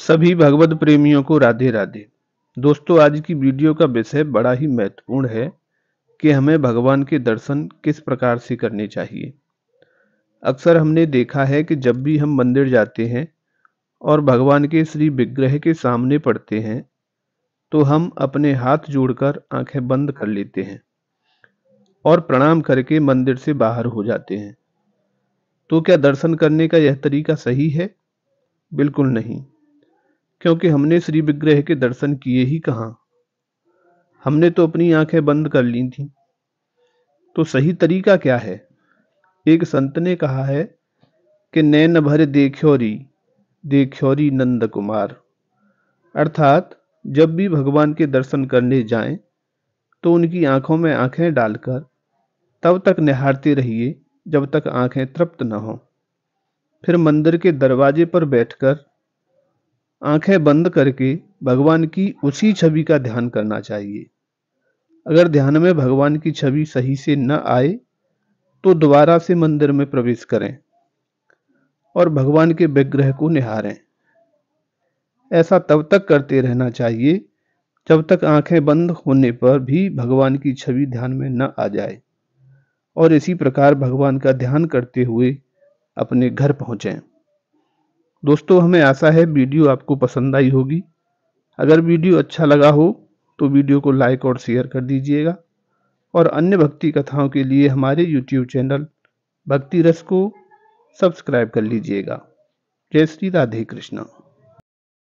सभी भगवत प्रेमियों को राधे राधे। दोस्तों, आज की वीडियो का विषय बड़ा ही महत्वपूर्ण है कि हमें भगवान के दर्शन किस प्रकार से करने चाहिए। अक्सर हमने देखा है कि जब भी हम मंदिर जाते हैं और भगवान के श्री विग्रह के सामने पड़ते हैं तो हम अपने हाथ जोड़कर आँखें बंद कर लेते हैं और प्रणाम करके मंदिर से बाहर हो जाते हैं। तो क्या दर्शन करने का यह तरीका सही है? बिल्कुल नहीं। क्योंकि हमने श्री विग्रह के दर्शन किए ही कहा। हमने तो अपनी आँखें बंद कर ली थी। तो सही तरीका क्या है? एक संत ने कहा है कि नैन भर देख्योरी देख्योरी नंद कुमार। अर्थात, जब भी भगवान के दर्शन करने जाएँ तो उनकी आँखों में आँखें डालकर तब तक निहारते रहिए जब तक आँखें तृप्त न हो। फिर मंदिर के दरवाजे पर बैठकर आँखें बंद करके भगवान की उसी छवि का ध्यान करना चाहिए। अगर ध्यान में भगवान की छवि सही से न आए तो दोबारा से मंदिर में प्रवेश करें और भगवान के विग्रह को निहारें। ऐसा तब तक करते रहना चाहिए जब तक आँखें बंद होने पर भी भगवान की छवि ध्यान में न आ जाए और इसी प्रकार भगवान का ध्यान करते हुए अपने घर पहुंचें। दोस्तों, हमें आशा है वीडियो आपको पसंद आई होगी। अगर वीडियो अच्छा लगा हो तो वीडियो को लाइक और शेयर कर दीजिएगा। और अन्य भक्ति कथाओं के लिए हमारे यूट्यूब चैनल भक्ति रस को सब्सक्राइब कर लीजिएगा। जय श्री राधे कृष्णा।